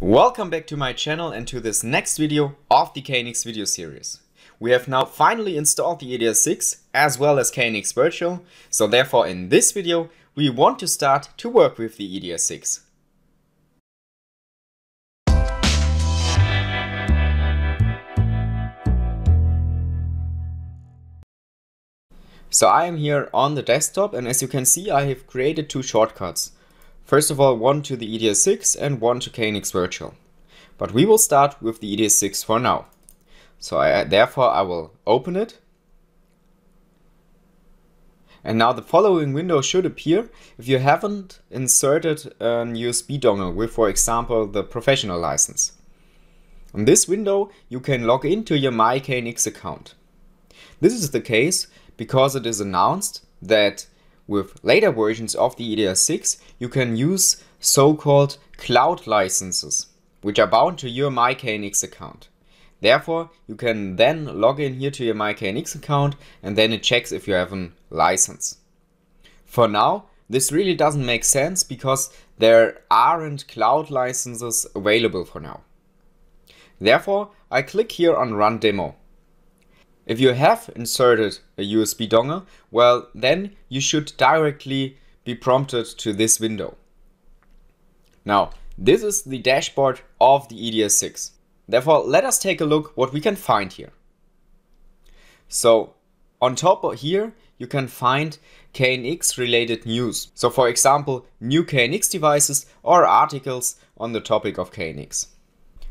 Welcome back to my channel and to this next video of the KNX video series. We have now finally installed the ETS6 as well as KNX Virtual, so therefore in this video we want to start to work with the ETS6. So I am here on the desktop and as you can see I have created two shortcuts. First of all one to the ETS6 and one to KNX Virtual. But we will start with the ETS6 for now. So I, therefore I will open it. And now the following window should appear if you haven't inserted an USB dongle with for example the professional license. In this window you can log into your MyKNX account. This is the case because it is announced that with later versions of the ETS6 you can use so-called cloud licenses, which are bound to your MyKNX account. Therefore, you can then log in here to your MyKNX account and then it checks if you have a license. For now, this really doesn't make sense because there aren't cloud licenses available for now. Therefore, I click here on Run Demo. If you have inserted a USB dongle, well then you should directly be prompted to this window. Now, this is the dashboard of the ETS6. Therefore, let us take a look what we can find here. So, on top of here, you can find KNX related news. So for example, new KNX devices or articles on the topic of KNX.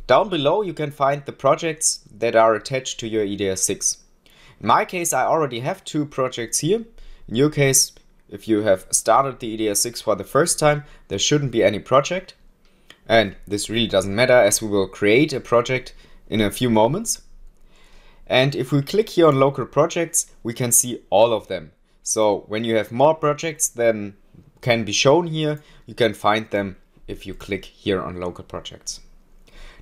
Down below you can find the projects that are attached to your ETS6. In my case, I already have two projects here. In your case, if you have started the ETS6 for the first time, there shouldn't be any project. And this really doesn't matter as we will create a project in a few moments. And if we click here on local projects, we can see all of them. So when you have more projects than can be shown here, you can find them if you click here on local projects.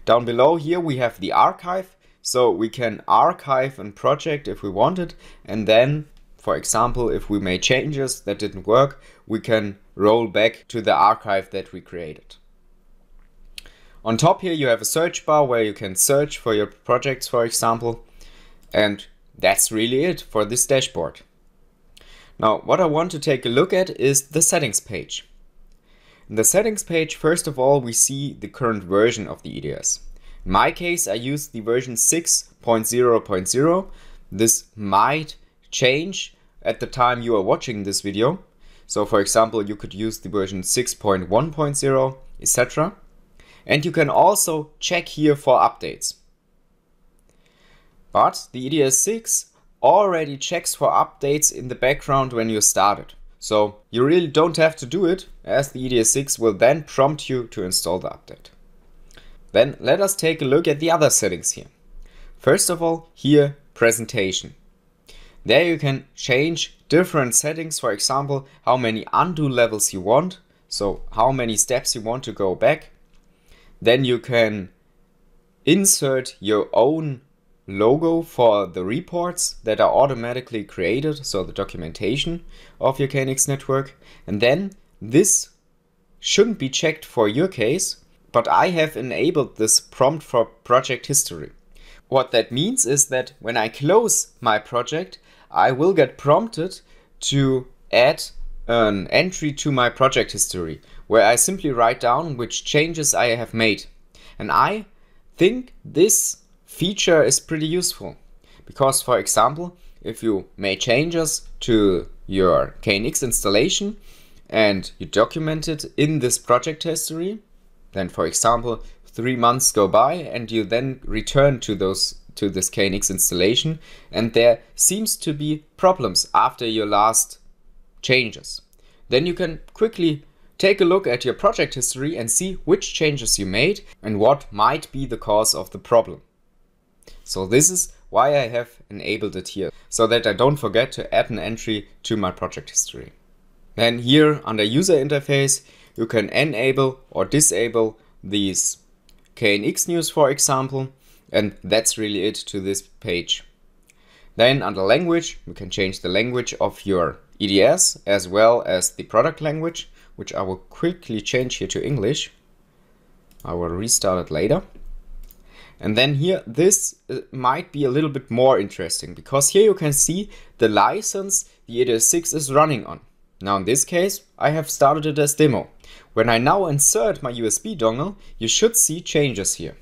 Down below here we have the archive so we can archive a project if we wanted and then, for example, if we made changes that didn't work, we can roll back to the archive that we created. On top here you have a search bar where you can search for your projects, for example. And that's really it for this dashboard. Now, what I want to take a look at is the settings page. In the settings page, first of all, we see the current version of the ETS. In my case, I use the version 6.0.0. This might change at the time you are watching this video. So for example, you could use the version 6.1.0, etc. And you can also check here for updates. But the ETS6 already checks for updates in the background when you started. So you really don't have to do it as the ETS6 will then prompt you to install the update. Then let us take a look at the other settings here. First of all, here presentation. There you can change different settings, for example, how many undo levels you want, so how many steps you want to go back. Then you can insert your own logo for the reports that are automatically created, so the documentation of your KNX network. And then this shouldn't be checked for your case, but I have enabled this prompt for project history. What that means is that when I close my project, I will get prompted to add an entry to my project history where I simply write down which changes I have made. And I think this feature is pretty useful because for example, if you make changes to your KNX installation and you document it in this project history, then for example, three months go by and you then return to those to this KNX installation and there seems to be problems after your last changes. Then you can quickly take a look at your project history and see which changes you made and what might be the cause of the problem. So this is why I have enabled it here, so that I don't forget to add an entry to my project history. Then here under user interface, you can enable or disable these KNX news, for example, and that's really it to this page. Then under language, you can change the language of your ETS as well as the product language, which I will quickly change here to English. I will restart it later. And then here, this uh, might be a little bit more interesting because here you can see the license the ETS6 is running on. Now in this case, I have started it as demo. When I now insert my USB dongle, you should see changes here.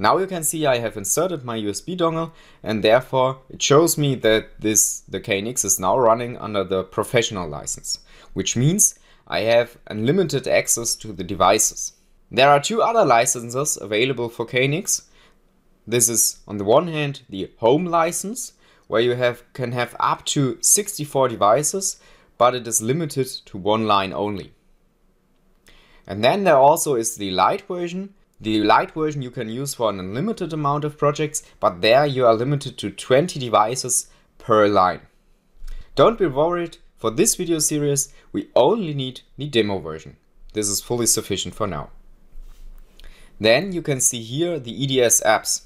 Now you can see I have inserted my USB dongle and therefore it shows me that this the KNX is now running under the professional license, which means I have unlimited access to the devices. There are two other licenses available for KNX. This is on the one hand the home license, where you have can have up to 64 devices, but it is limited to one line only. And then there also is the light version. The light version you can use for an unlimited amount of projects, but there you are limited to 20 devices per line. Don't be worried, for this video series, we only need the demo version. This is fully sufficient for now. Then you can see here the ETS apps.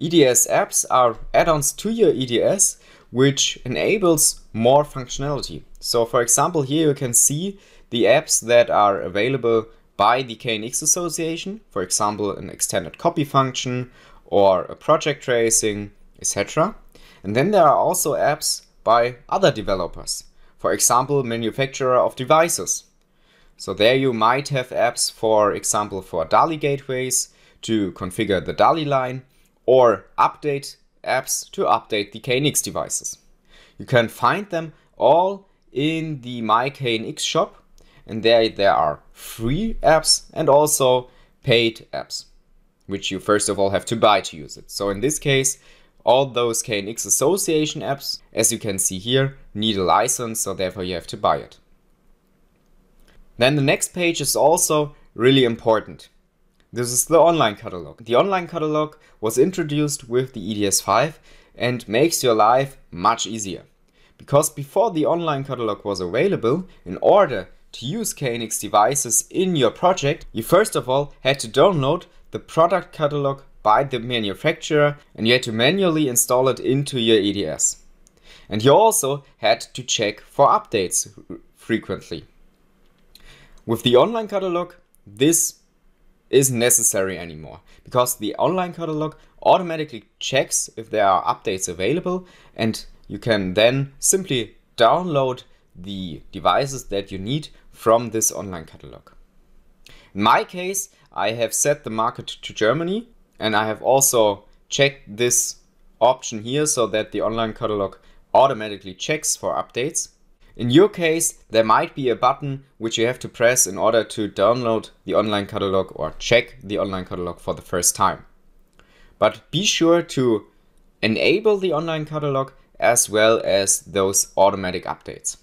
ETS apps are add-ons to your ETS which enables more functionality. So for example, here you can see the apps that are available by the KNX Association, for example, an extended copy function or a project tracing, etc. And then there are also apps by other developers for example, manufacturer of devices. So there you might have apps, for example, for DALI gateways to configure the DALI line or update apps to update the KNX devices. You can find them all in the MyKNX shop and there there are free apps and also paid apps, which you first of all have to buy to use it. So in this case, all those KNX association apps, as you can see here, need a license, so therefore you have to buy it. Then the next page is also really important. This is the online catalog. The online catalog was introduced with the ETS5 and makes your life much easier. Because before the online catalog was available, in order to use KNX devices in your project, you first of all had to download the product catalog by the manufacturer and you had to manually install it into your ETS. And you also had to check for updates frequently. With the online catalog, this isn't necessary anymore because the online catalog automatically checks if there are updates available and you can then simply download the devices that you need from this online catalog. In my case, I have set the market to Germany and I have also checked this option here so that the online catalog automatically checks for updates. In your case, there might be a button which you have to press in order to download the online catalog or check the online catalog for the first time. But be sure to enable the online catalog as well as those automatic updates.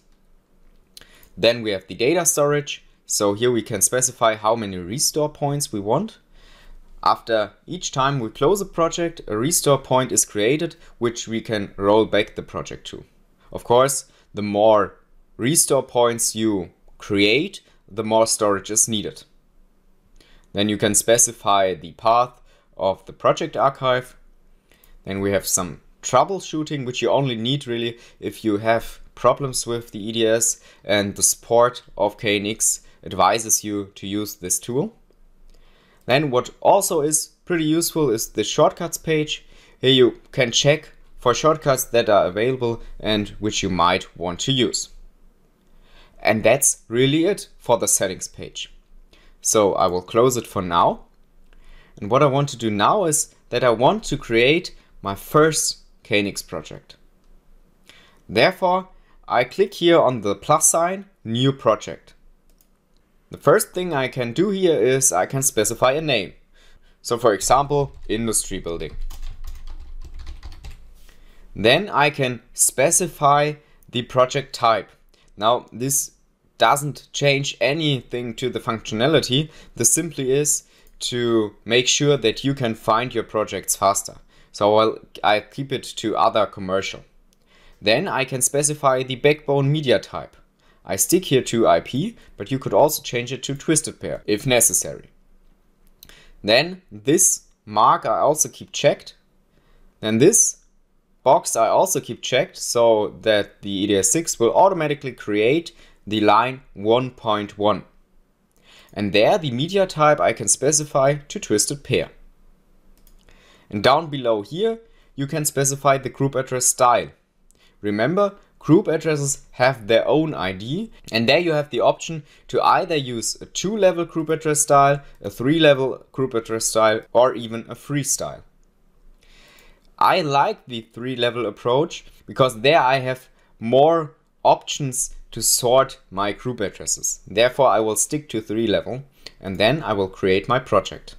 Then we have the data storage. So here we can specify how many restore points we want. After each time we close a project, a restore point is created, which we can roll back the project to. Of course, the more restore points you create, the more storage is needed. Then you can specify the path of the project archive. Then we have some troubleshooting, which you only need really if you have problems with the ETS and the support of KNX advises you to use this tool. Then what also is pretty useful is the shortcuts page. Here you can check for shortcuts that are available and which you might want to use. And that's really it for the settings page. So I will close it for now. And what I want to do now is that I want to create my first KNX project. Therefore, I click here on the plus sign, new project. The first thing I can do here is I can specify a name. So for example, industry building. Then I can specify the project type. Now this doesn't change anything to the functionality. This simply is to make sure that you can find your projects faster. So I'll, i keep it to other commercial. Then I can specify the backbone media type. I stick here to IP, but you could also change it to twisted pair if necessary. Then this mark I also keep checked. Then this box I also keep checked so that the ETS6 will automatically create the line 1.1. And there the media type I can specify to twisted pair. And down below here, you can specify the group address style. Remember, group addresses have their own ID and there you have the option to either use a two level group address style, a three level group address style or even a free style. I like the three level approach because there I have more options to sort my group addresses. Therefore I will stick to three level and then I will create my project.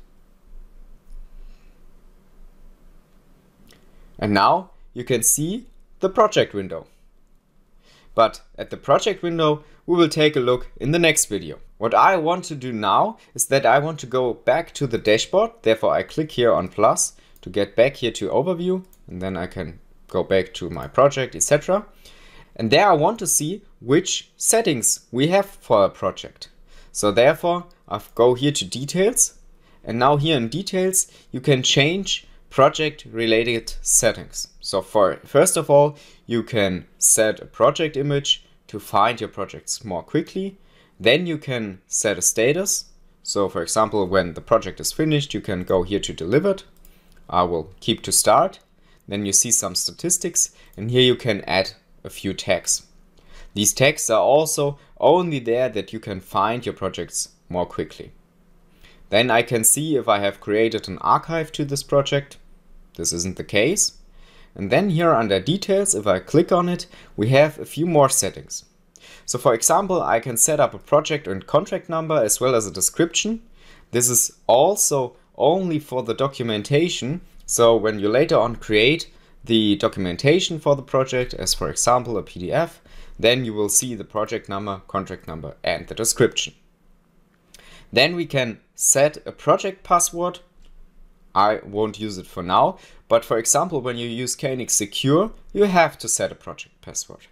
And now you can see the project window. But at the project window, we will take a look in the next video. What I want to do now is that I want to go back to the dashboard. Therefore, I click here on plus to get back here to overview and then I can go back to my project, etc. And there I want to see which settings we have for a project. So therefore, I go here to details and now here in details, you can change project related settings. So for first of all, you can set a project image to find your projects more quickly. Then you can set a status. So for example, when the project is finished, you can go here to delivered. I will keep to start. Then you see some statistics and here you can add a few tags. These tags are also only there that you can find your projects more quickly. Then I can see if I have created an archive to this project. This isn't the case. And then here under details, if I click on it, we have a few more settings. So for example, I can set up a project and contract number as well as a description. This is also only for the documentation. So when you later on create the documentation for the project, as for example a PDF, then you will see the project number, contract number and the description. Then we can set a project password. I won't use it for now, but for example, when you use KNX Secure, you have to set a project password.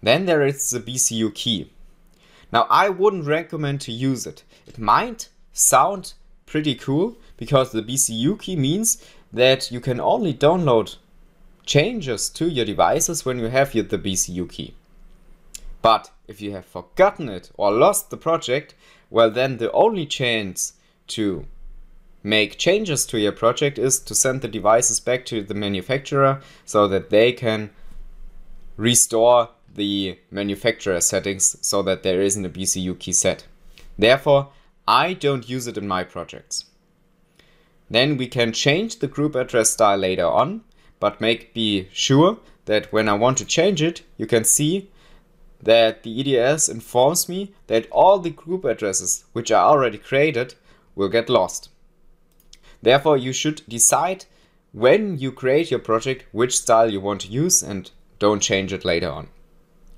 Then there is the BCU key. Now I wouldn't recommend to use it. It might sound pretty cool because the BCU key means that you can only download changes to your devices when you have the BCU key. But if you have forgotten it or lost the project, well then the only chance to make changes to your project is to send the devices back to the manufacturer so that they can restore the manufacturer settings so that there isn't a BCU key set. Therefore, I don't use it in my projects. Then we can change the group address style later on, but make be sure that when I want to change it, you can see that the ETS informs me that all the group addresses which are already created will get lost. Therefore, you should decide when you create your project which style you want to use and don't change it later on.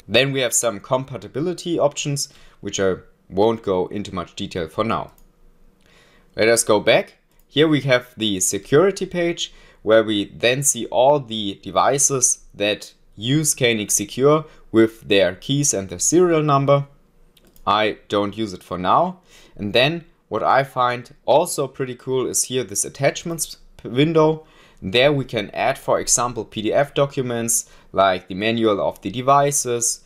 Then we have some compatibility options which I won't go into much detail for now. Let us go back. Here we have the security page where we then see all the devices that use KNX Secure with their keys and their serial number. I don't use it for now. And then what I find also pretty cool is here this attachments window. There we can add, for example, PDF documents like the manual of the devices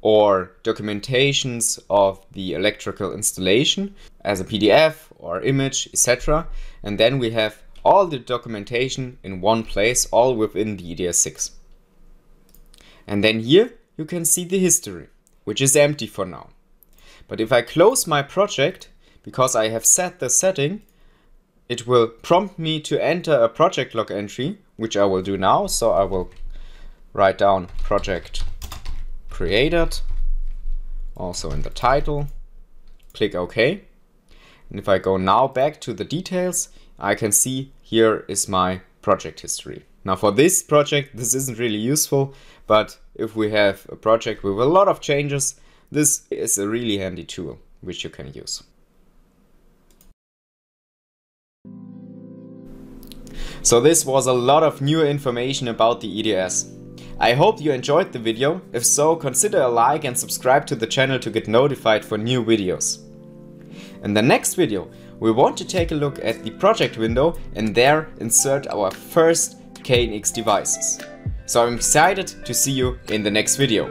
or documentations of the electrical installation as a PDF or image, etc. And then we have all the documentation in one place, all within the ETS6. And then here you can see the history, which is empty for now. But if I close my project, because I have set the setting, it will prompt me to enter a project log entry, which I will do now. So I will write down project created, also in the title, click OK. And if I go now back to the details, I can see here is my project history. Now for this project, this isn't really useful, but if we have a project with a lot of changes, this is a really handy tool which you can use. So this was a lot of new information about the ETS. I hope you enjoyed the video, if so consider a like and subscribe to the channel to get notified for new videos. In the next video we want to take a look at the project window and there insert our first KNX devices. So I'm excited to see you in the next video.